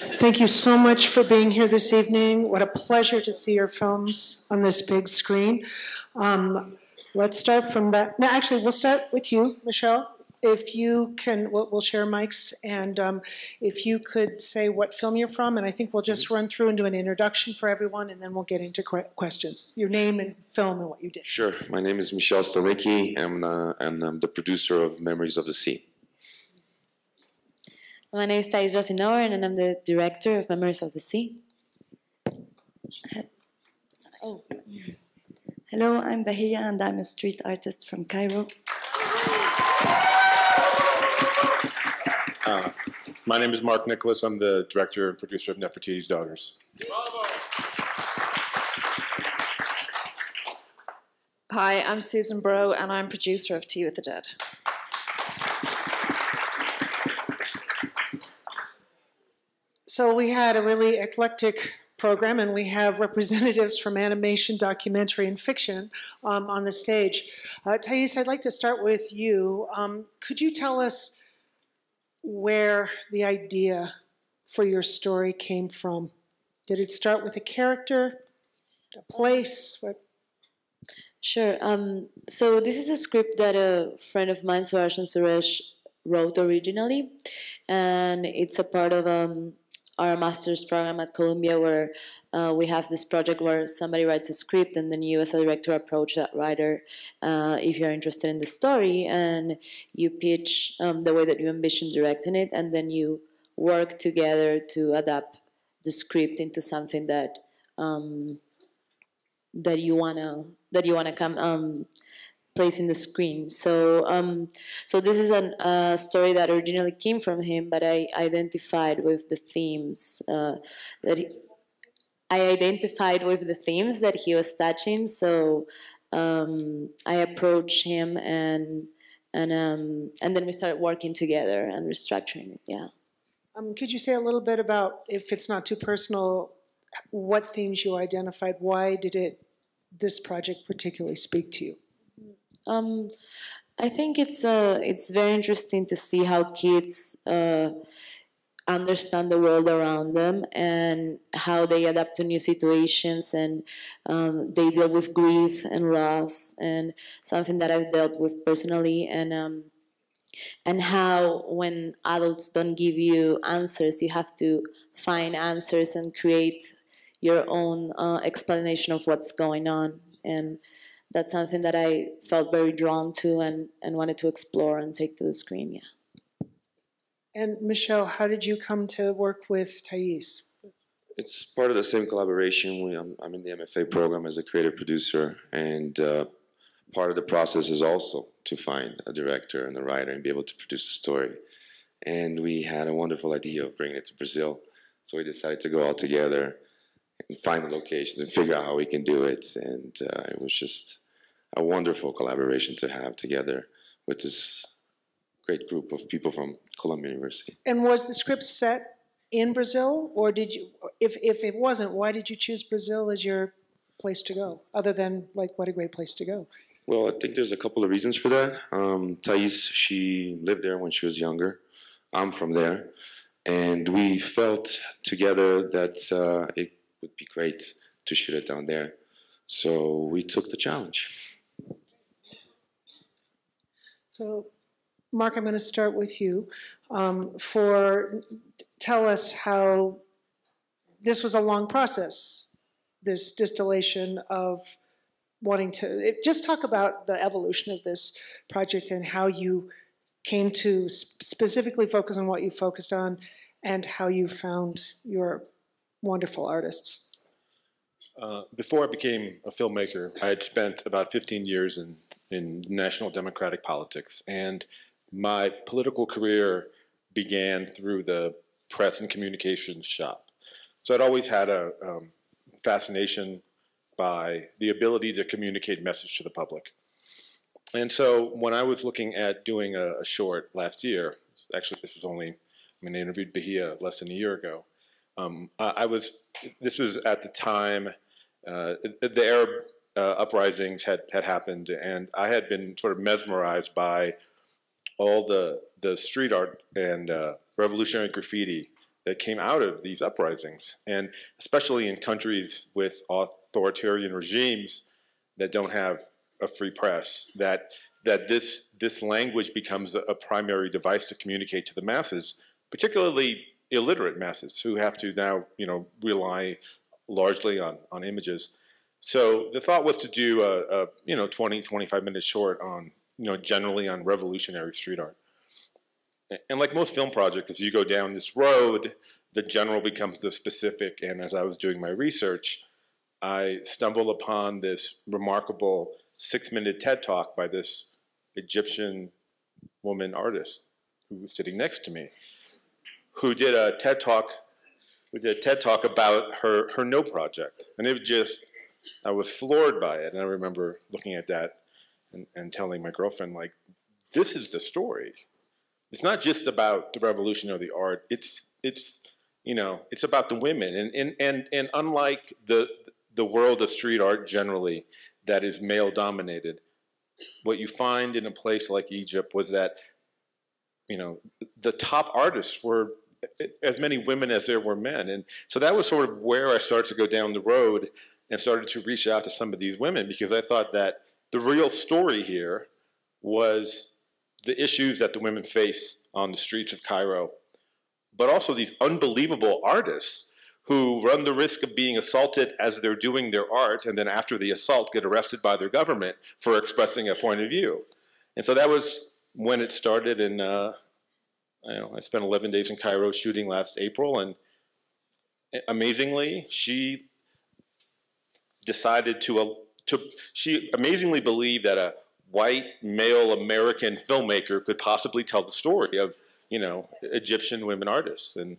Thank you so much for being here this evening. What a pleasure to see your films on this big screen. Um, let's start from that. No, actually, we'll start with you, Michelle. If you can, we'll, we'll share mics, and um, if you could say what film you're from, and I think we'll just run through and do an introduction for everyone, and then we'll get into que- questions. Your name and film and what you did. Sure. My name is Michelle Stalicki, and, uh, and I'm the producer of Memories of the Sea. My name is Thais Rosinauer, and I'm the director of Memories of the Sea. Oh. Hello, I'm Bahia, and I'm a street artist from Cairo. Uh, my name is Mark Nicholas. I'm the director and producer of Nefertiti's Daughters. Hi, I'm Susan Bro, and I'm producer of Tea with the Dead. So we had a really eclectic program, and we have representatives from animation, documentary, and fiction um, on the stage. Uh, Thais, I'd like to start with you. Um, could you tell us where the idea for your story came from? Did it start with a character, a place? What? Sure. Um, so this is a script that a friend of mine, Sudarshan Suresh, wrote originally, and it's a part of um, our master's program at Columbia where uh, we have this project where somebody writes a script and then you as a director approach that writer uh, if you're interested in the story and you pitch um, the way that you envision directing it and then you work together to adapt the script into something that um, that you wanna that you wanna come um, place in the screen. So, um, so this is a uh, story that originally came from him, but I identified with the themes uh, that he, I identified with the themes that he was touching. So um, I approached him and and um, and then we started working together and restructuring it. Yeah. Um, could you say a little bit about, if it's not too personal, what themes you identified? Why did it this project particularly speak to you? Um, I think it's uh, it's very interesting to see how kids uh, understand the world around them and how they adapt to new situations and um, they deal with grief and loss and something that I've dealt with personally and um, and how when adults don't give you answers, you have to find answers and create your own uh, explanation of what's going on and that's something that I felt very drawn to and, and wanted to explore and take to the screen. Yeah. And Michelle, how did you come to work with Thais? It's part of the same collaboration. We, I'm, I'm in the MFA program as a creative producer, and uh, part of the process is also to find a director and a writer and be able to produce a story. And we had a wonderful idea of bringing it to Brazil, so we decided to go all together and find the locations and figure out how we can do it. And uh, it was just a wonderful collaboration to have together with this great group of people from Columbia University. And was the script set in Brazil, or did you? If if it wasn't, why did you choose Brazil as your place to go? Other than like, what a great place to go. Well, I think there's a couple of reasons for that. Um, Thais, she lived there when she was younger. I'm from there, and we felt together that uh, it would be great to shoot it down there. So we took the challenge. So, Mark, I'm going to start with you. Um, for tell us how this was a long process. This distillation of wanting to it, just talk about the evolution of this project and how you came to specifically focus on what you focused on and how you found your wonderful artists. Uh, before I became a filmmaker, I had spent about 15 years in, in national democratic politics, and my political career began through the press and communications shop. So I'd always had a um, fascination by the ability to communicate message to the public. And so when I was looking at doing a, a short last year, actually this was only, I mean, I interviewed Bahia less than a year ago. Um, I, I was, this was at the time, uh, the Arab uh, uprisings had, had happened, and I had been sort of mesmerized by all the, the street art and uh, revolutionary graffiti that came out of these uprisings, and especially in countries with authoritarian regimes that don't have a free press, that that this this language becomes a, a primary device to communicate to the masses, particularly illiterate masses who have to now you know rely largely on on images. So the thought was to do a, a you know 20 25 minutes short on you know generally on revolutionary street art. And like most film projects, as you go down this road, the general becomes the specific. And as I was doing my research, I stumbled upon this remarkable six minute TED talk by this Egyptian woman artist who was sitting next to me, who did a TED talk, who did a TED talk about her, her No project. And it was just, I was floored by it. And I remember looking at that and, and telling my girlfriend, like, this is the story it's not just about the revolution or the art. It's it's you know it's about the women and and and, and unlike the the world of street art generally that is male dominated, what you find in a place like Egypt was that you know the top artists were as many women as there were men, and so that was sort of where I started to go down the road and started to reach out to some of these women because I thought that the real story here was the issues that the women face on the streets of Cairo, but also these unbelievable artists who run the risk of being assaulted as they're doing their art, and then after the assault get arrested by their government for expressing a point of view. And so that was when it started. And uh, I, know, I spent 11 days in Cairo shooting last April, and amazingly, she decided to, uh, to she amazingly believed that a white male American filmmaker could possibly tell the story of you know Egyptian women artists, and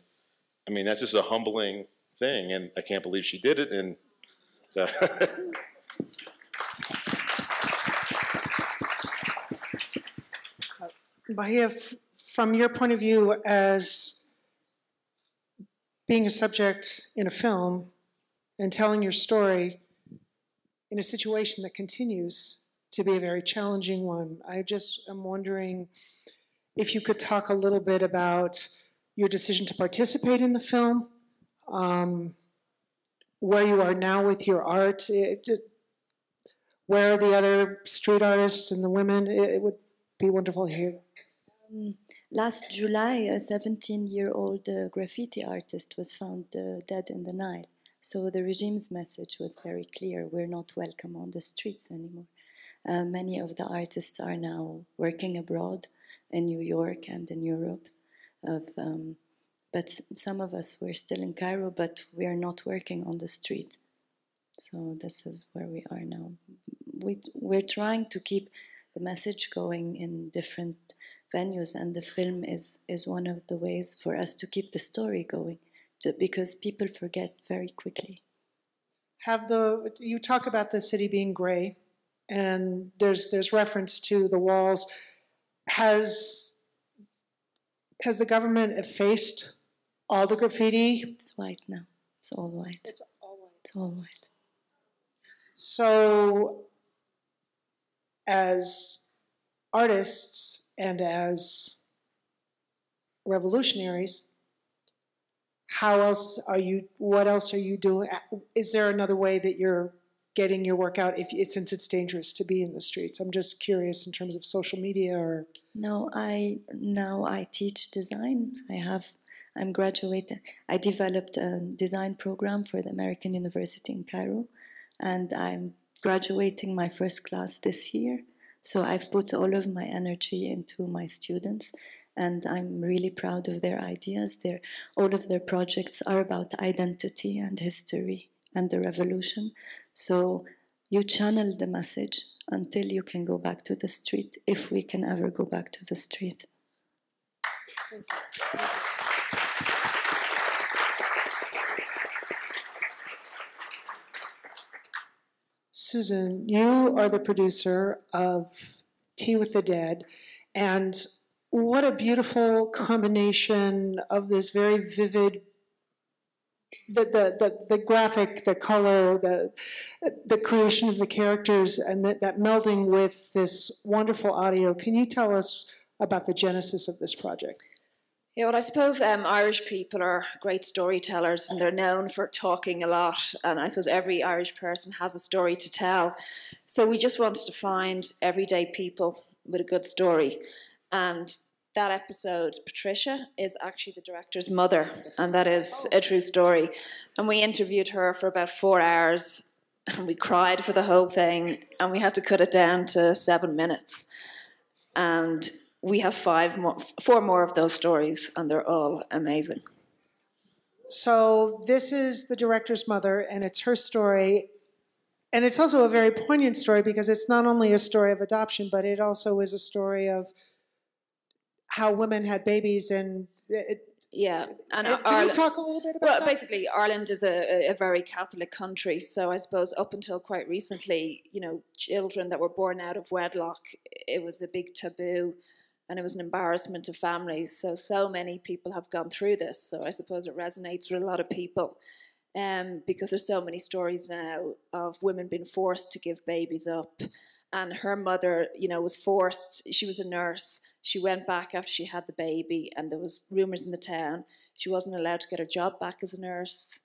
I mean that's just a humbling thing, and I can't believe she did it. And so Bahia, from your point of view as being a subject in a film and telling your story in a situation that continues to be a very challenging one. I just am wondering if you could talk a little bit about your decision to participate in the film, um, where you are now with your art, it, it, where are the other street artists and the women? It, it would be wonderful to hear. Um, last July, a 17 year old uh, graffiti artist was found uh, dead in the Nile. So the regime's message was very clear we're not welcome on the streets anymore. Uh, many of the artists are now working abroad in New York and in Europe. Of, um, but some of us we're still in Cairo, but we are not working on the street. So this is where we are now. We, we're trying to keep the message going in different venues, and the film is is one of the ways for us to keep the story going, to, because people forget very quickly. Have the you talk about the city being gray? and there's there's reference to the walls. Has has the government effaced all the graffiti? It's white now. It's all white. It's all white. It's all white. So, as artists and as revolutionaries, how else are you? What else are you doing? Is there another way that you're getting your work out if since it's dangerous to be in the streets? I'm just curious in terms of social media or. No, I now I teach design. I have I'm graduating. I developed a design program for the American University in Cairo, and I'm graduating my first class this year. So I've put all of my energy into my students, and I'm really proud of their ideas. Their all of their projects are about identity and history and the revolution. So you channel the message until you can go back to the street, if we can ever go back to the street. Susan, you are the producer of Tea with the Dead, and what a beautiful combination of this very vivid the, the, the, the, graphic, the color, the, the creation of the characters, and that, that melding with this wonderful audio. Can you tell us about the genesis of this project? Yeah, well, I suppose um, Irish people are great storytellers and they're known for talking a lot. And I suppose every Irish person has a story to tell. So we just wanted to find everyday people with a good story. And that episode, Patricia, is actually the director's mother. And that is a true story. And we interviewed her for about four hours and we cried for the whole thing. And we had to cut it down to seven minutes. And we have five more, four more of those stories, and they're all amazing. So this is the director's mother, and it's her story. And it's also a very poignant story because it's not only a story of adoption, but it also is a story of how women had babies and it, yeah, and Can Ireland, you talk a little bit about well, that? basically, Ireland is a, a very Catholic country, so I suppose up until quite recently, you know, children that were born out of wedlock, it was a big taboo, and it was an embarrassment to families. So, so many people have gone through this. So, I suppose it resonates with a lot of people, um, because there's so many stories now of women being forced to give babies up, and her mother, you know, was forced. She was a nurse. She went back after she had the baby, and there was rumors in the town she wasn't allowed to get her job back as a nurse.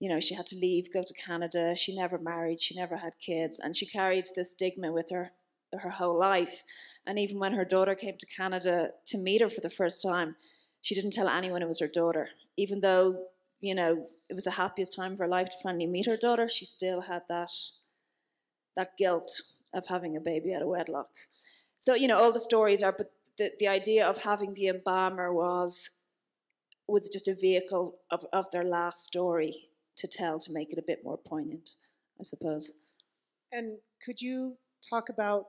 You know, she had to leave, go to Canada. She never married. She never had kids, and she carried this stigma with her her whole life. And even when her daughter came to Canada to meet her for the first time, she didn't tell anyone it was her daughter, even though you know it was the happiest time of her life to finally meet her daughter. She still had that that guilt of having a baby out of wedlock. So you know, all the stories are, but the, the idea of having the embalmer was was just a vehicle of, of their last story to tell to make it a bit more poignant, I suppose. And could you talk about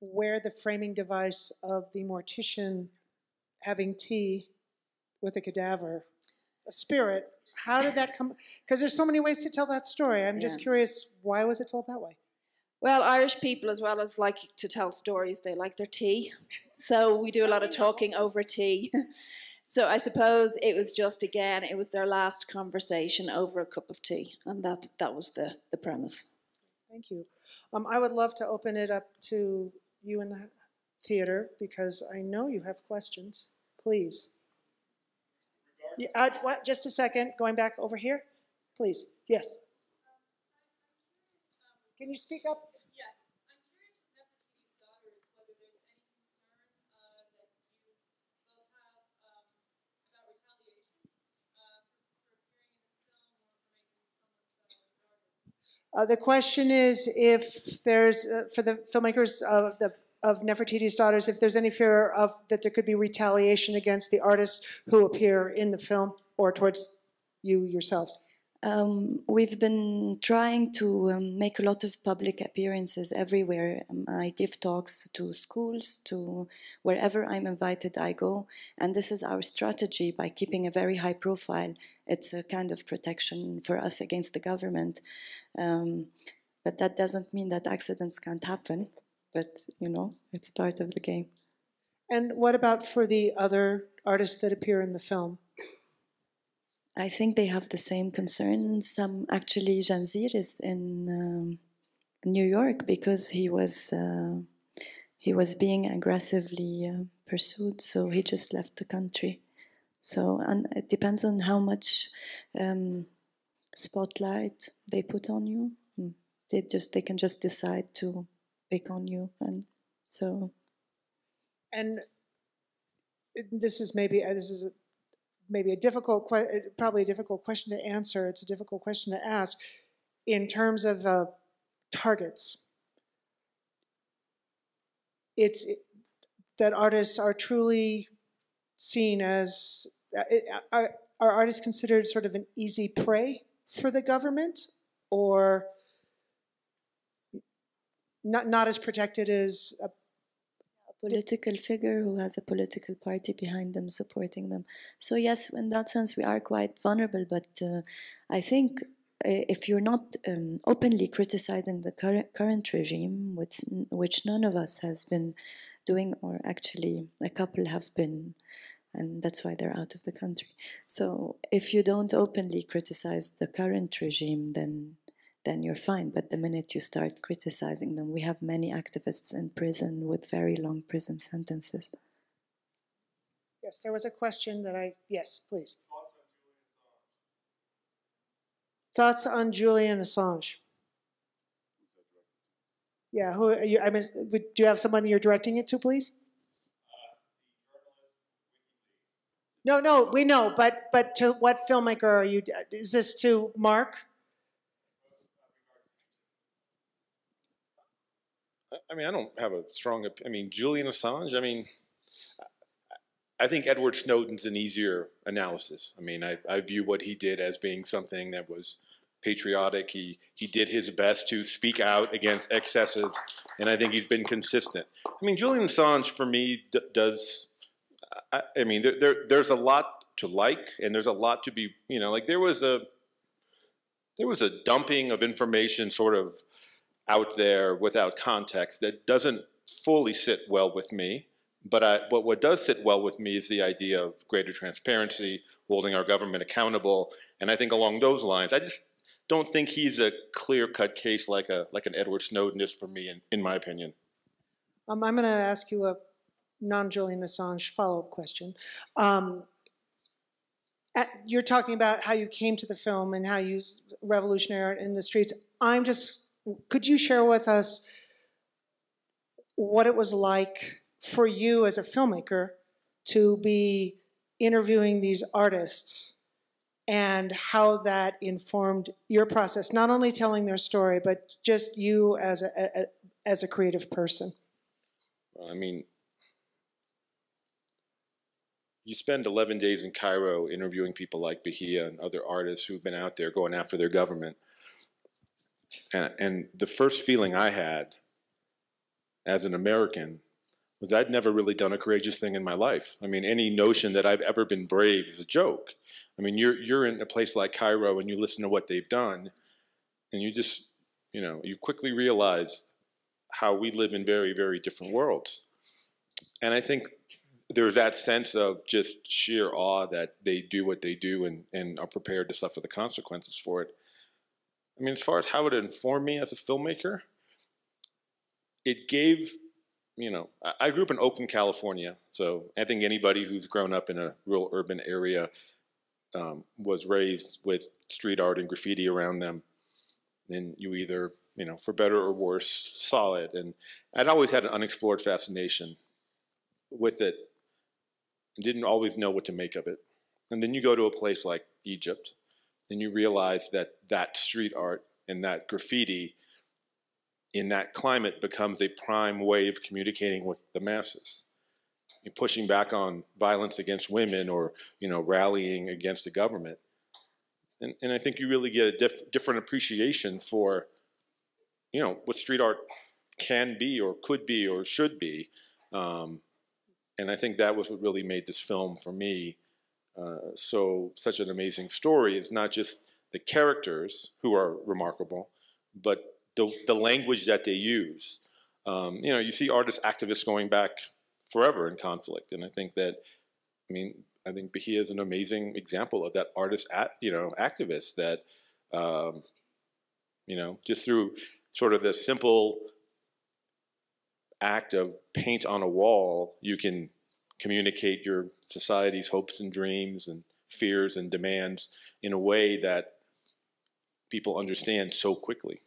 where the framing device of the mortician having tea with a cadaver, a spirit, how did that come? Because there's so many ways to tell that story. I'm just Yeah. curious, why was it told that way? Well, Irish people, as well as like to tell stories, they like their tea. So we do a lot of talking over tea. so I suppose it was just again, it was their last conversation over a cup of tea, and that that was the the premise. Thank you. Um, I would love to open it up to you in the theater because I know you have questions. Please. Yeah, uh, what, just a second, going back over here, please. Yes. Can you speak up? Yeah, I'm curious with Nefertiti's daughters, whether there's any concern uh, that you both have um, about retaliation uh, for, for appearing in this film or for making this film with uh, these artists. Uh, the question is if there's, uh, for the filmmakers of the of Nefertiti's daughters, if there's any fear of that there could be retaliation against the artists who appear in the film or towards you yourselves. Um, we've been trying to um, make a lot of public appearances everywhere. Um, I give talks to schools, to wherever I'm invited, I go. And this is our strategy by keeping a very high profile. It's a kind of protection for us against the government. Um, but that doesn't mean that accidents can't happen. But, you know, it's part of the game. And what about for the other artists that appear in the film? I think they have the same concerns. Some actually, Ganzeer is in um, New York because he was uh, he was being aggressively uh, pursued, so he just left the country. So, and it depends on how much um, spotlight they put on you. Mm. They just they can just decide to pick on you, and so And this is maybe uh, this is maybe a difficult, uh, probably a difficult question to answer. It's a difficult question to ask in terms of uh, targets. It's it, that artists are truly seen as uh, it- are, are artists considered sort of an easy prey for the government, or not not as protected as a political figure who has a political party behind them supporting them. So yes, in that sense, we are quite vulnerable. But uh, I think uh, if you're not um, openly criticizing the current current regime, which which none of us has been doing, or actually a couple have been. And that's why they're out of the country. So, if you don't openly criticize the current regime, then then you're fine. But the minute you start criticizing them, we have many activists in prison with very long prison sentences. Yes, there was a question that I, yes, please. Thoughts on Julian Assange? Yeah, who are you, I mean, do you have someone you're directing it to, please? No, no, we know, but, but to what filmmaker are you, is this to Mark? I- mean, I don't have a strong. I mean, Julian Assange. I mean, I think Edward Snowden's an easier analysis. I mean, I, I view what he did as being something that was patriotic. He he did his best to speak out against excesses, and I think he's been consistent. I mean, Julian Assange for me d- does. I, I mean, there, there there's a lot to like, and there's a lot to be. You know, like there was a there was a dumping of information, sort of out there without context that doesn't fully sit well with me. But, I, but what does sit well with me is the idea of greater transparency, holding our government accountable, and I think along those lines, I just don't think he's a clear-cut case like a like an Edward Snowden is for me, in, in my opinion. Um, I'm going to ask you a non-Julian Assange follow-up question. Um, at- you're talking about how you came to the film and how you revolutionary in the streets. I'm just, could you share with us what it was like for you as a filmmaker to be interviewing these artists and how that informed your process, not only telling their story, but just you as a, a, as a creative person? I mean, you spend 11 days in Cairo interviewing people like Bahia and other artists who've been out there going after their government. And, and the first feeling I had as an American was I'd never really done a courageous thing in my life. I mean, any notion that I've ever been brave is a joke. I mean, you're, you're in a place like Cairo and you listen to what they've done, and you just, you know, you quickly realize how we live in very, very different worlds. And I think there's that sense of just sheer awe that they do what they do and, and are prepared to suffer the consequences for it. I mean, as far as how it informed me as a filmmaker, it gave, you know, I- grew up in Oakland, California. So I think anybody who's grown up in a rural urban area um, was raised with street art and graffiti around them. And you either, you know, for better or worse, saw it. And I'd always had an unexplored fascination with it and didn't always know what to make of it. And then you go to a place like Egypt and you realize that that street art and that graffiti in that climate becomes a prime way of communicating with the masses. Pushing back on violence against women or, you know, rallying against the government. And, and I think you really get a diff, different appreciation for, you know, what street art can be or could be or should be. Um, and I think that was what really made this film for me uh, so such an amazing story. It's not just the characters who are remarkable, but the, the language that they use. Um, you know, you see artists, activists going back forever in conflict, and I think that, I mean, I think Bahia is an amazing example of that artist, at, you know, activist that, um, you know, just through sort of the simple act of paint on a wall, you can communicate your society's hopes and dreams and fears and demands in a way that people understand so quickly.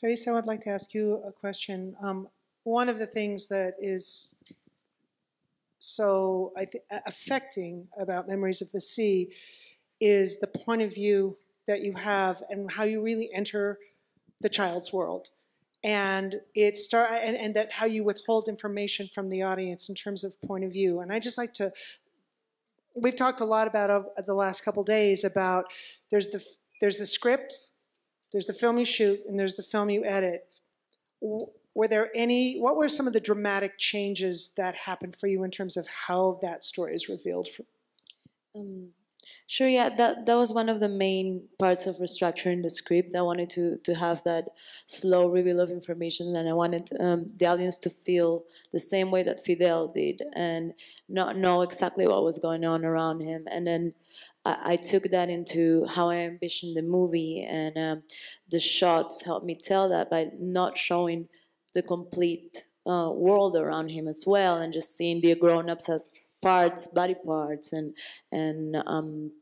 Teresa, I'd like to ask you a question. Um, one of the things that is so affecting about Memories of the Sea is the point of view that you have and how you really enter the child's world. And it start and, and that how you withhold information from the audience in terms of point of view. And I just like to we've talked a lot about uh, the last couple days about there's the there's the script, there's the film you shoot, and there's the film you edit. Were there any? What were some of the dramatic changes that happened for you in terms of how that story is revealed? For, Um, sure, yeah, that that was one of the main parts of restructuring the script. I wanted to to have that slow reveal of information, and I wanted um, the audience to feel the same way that Fidel did, and not know exactly what was going on around him. And then I, I took that into how I envisioned the movie, and um, the shots helped me tell that by not showing the complete uh, world around him as well, and just seeing the grown-ups as parts, body parts, and and um,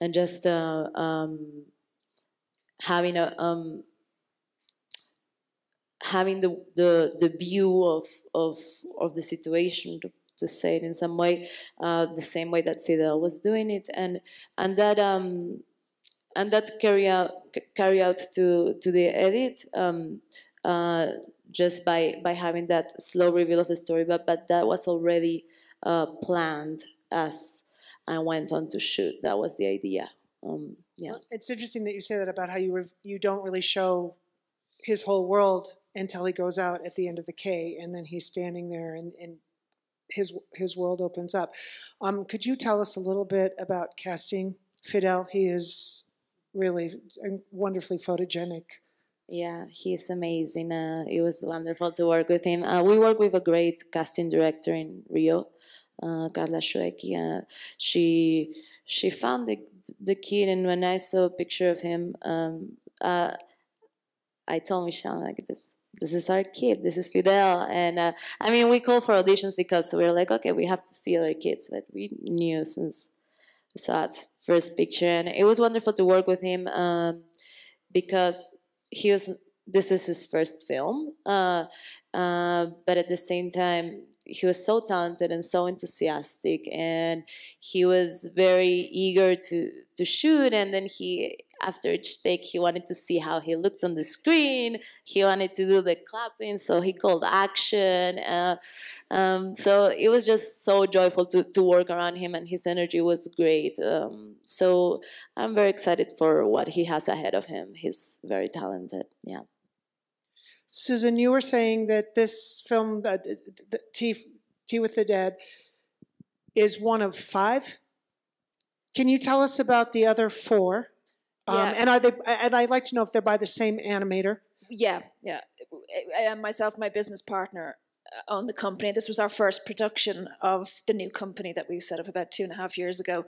and just uh, um, having a um, having the, the the view of of of the situation to, to say it in some way, uh, the same way that Fidel was doing it, and and that um, and that carry out carry out to to the edit um, uh, just by by having that slow reveal of the story, but but that was already uh, planned as I went on to shoot. That was the idea. Um, yeah. It's interesting that you say that about how you, rev- you don't really show his whole world until he goes out at the end of the K, and then he's standing there and, and his, his world opens up. Um, could you tell us a little bit about casting Fidel? He is really wonderfully photogenic. Yeah, he's amazing. Uh, it was wonderful to work with him. Uh, we work with a great casting director in Rio, Carla Schuecki. Uh, she she found the the kid, and when I saw a picture of him, um, uh, I told Michelle like this. This is our kid. This is Fidel, and uh, I mean, we call for auditions because we were like, okay, we have to see other kids, but we knew since we saw its first picture, and it was wonderful to work with him um, because he was this is his first film uh, uh, but at the same time he was so talented and so enthusiastic and he was very eager to to shoot and then he after each take he wanted to see how he looked on the screen. He wanted to do the clapping so he called action uh, um, so it was just so joyful to, to work around him and his energy was great um, so i'm very excited for what he has ahead of him. He's very talented yeah Susan, you were saying that this film, uh, the Tea, Tea with the Dead, is one of five. Can you tell us about the other four? Um, Yeah. and are they? And I'd like to know if they're by the same animator. Yeah, yeah. Uh, myself, my business partner, uh, own the company. This was our first production of the new company that we set up about two and a half years ago.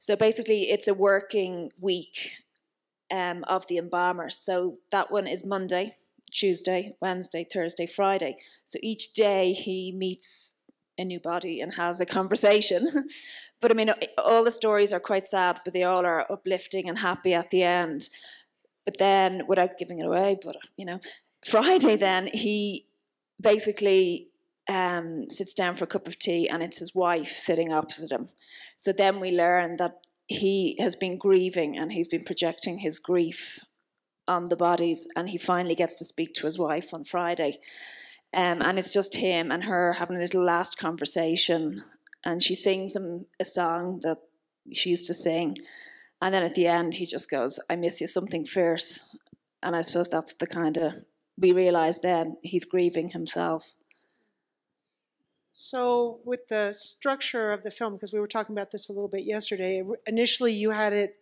So basically, it's a working week um, of the embalmer. So that one is Monday, Tuesday, Wednesday, Thursday, Friday. So each day he meets a new body and has a conversation. but I mean, all the stories are quite sad, but they all are uplifting and happy at the end. But then, without giving it away, but you know, Friday then he basically um, sits down for a cup of tea, and it's his wife sitting opposite him. So then we learn that he has been grieving and he's been projecting his grief on the bodies, and he finally gets to speak to his wife on Friday. Um, and it's just him and her having a little last conversation, and she sings him a song that she used to sing. And then at the end, he just goes, I miss you, something fierce. And I suppose that's the kind of, we realise then he's grieving himself. So, with the structure of the film, because we were talking about this a little bit yesterday, initially you had it,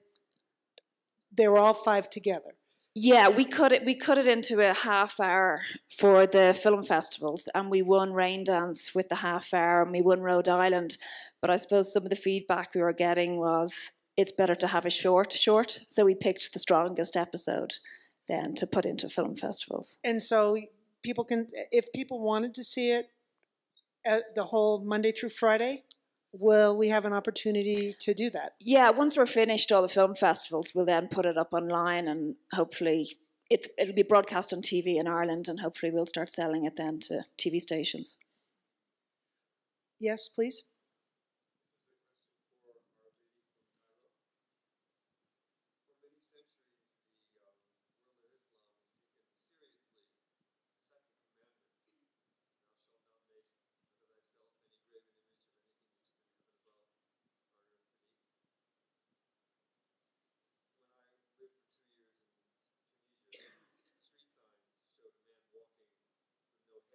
they were all five together. Yeah, we cut it. We cut it into a half hour for the film festivals, and we won Raindance with the half hour, and we won Rhode Island. But I suppose some of the feedback we were getting was it's better to have a short, short. So we picked the strongest episode then to put into film festivals. And so people can, if people wanted to see it, at the whole Monday through Friday, will we have an opportunity to do that? Yeah, once we're finished all the film festivals, we'll then put it up online, and hopefully it's it'll be broadcast on TV in Ireland, and hopefully we'll start selling it then to TV stations. Yes, please.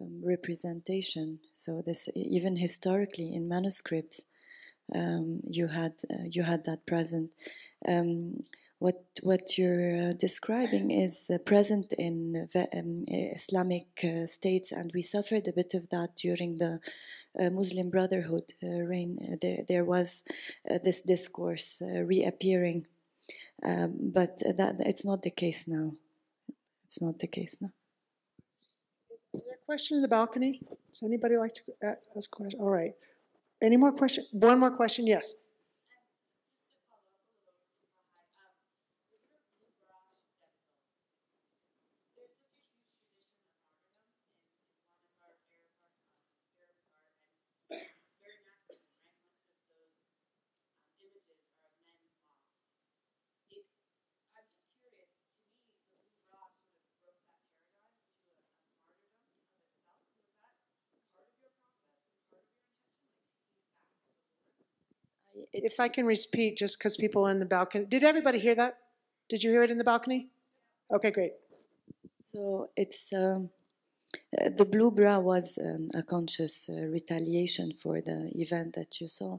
um, representation. So this even historically in manuscripts, um, you had uh, you had that present. Um, what what you're uh, describing is uh, present in um, Islamic uh, states, and we suffered a bit of that during the uh, Muslim Brotherhood uh, reign. There, there was this discourse reappearing, um, but that it's not the case now. It's not the case now. Question in the balcony? Does anybody like to uh, ask a question? All right. Any more question? One more question? Yes. It's, If I can repeat, just because people in the balcony, did everybody hear that? Did you hear it in the balcony? Okay, great. So it's um, uh, the blue bra was um, a conscious uh, retaliation for the event that you saw,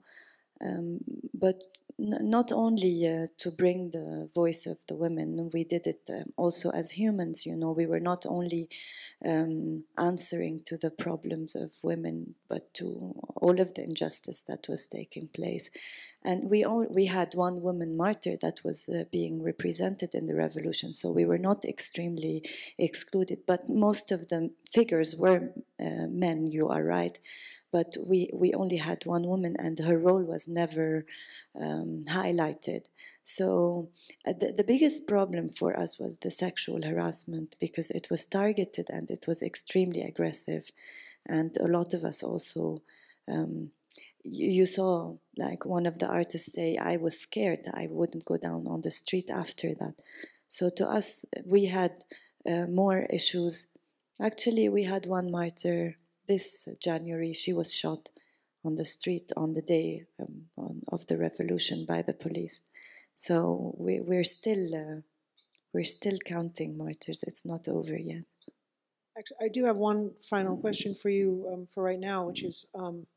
um, but not only uh, to bring the voice of the women, we did it um, also as humans. You know, we were not only um, answering to the problems of women, but to all of the injustice that was taking place. And we all, we had one woman martyr that was uh, being represented in the revolution, so we were not extremely excluded. But most of the figures were uh, men. You are right, but we we only had one woman, and her role was never um, highlighted. So uh, the, the biggest problem for us was the sexual harassment because it was targeted and it was extremely aggressive, and a lot of us also. Um, you, saw like one of the artists say i was scared i wouldn't go down on the street after that. So to us we had uh, more issues. Actually we had one martyr this january. She was shot on the street on the day um, on, of the revolution by the police. So we, we're still uh, we're still counting martyrs. It's not over yet. Actually, I do have one final question for you um, for right now, which is um,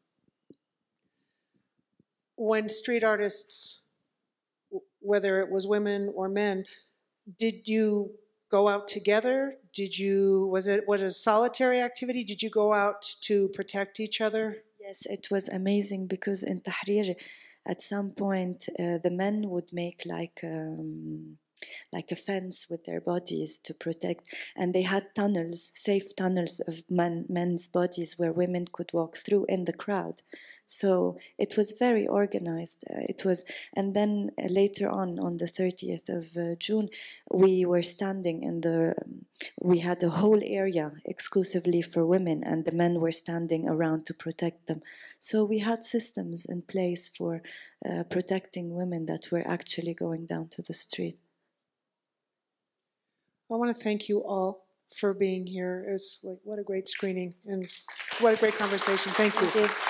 when street artists, whether it was women or men, did you go out together? Did you, was it, was it a solitary activity? Did you go out to protect each other? Yes, it was amazing because in Tahrir, at some point, uh, the men would make like um, like a fence with their bodies to protect, and they had tunnels, safe tunnels of men, men's bodies where women could walk through in the crowd. So it was very organized. Uh, it was, and then later on, on the 30th of uh, June, we were standing in the. Um, we had a whole area exclusively for women, and the men were standing around to protect them. So we had systems in place for uh, protecting women that were actually going down to the street. I want to thank you all for being here. It was like, what a great screening and what a great conversation. Thank you. Thank you.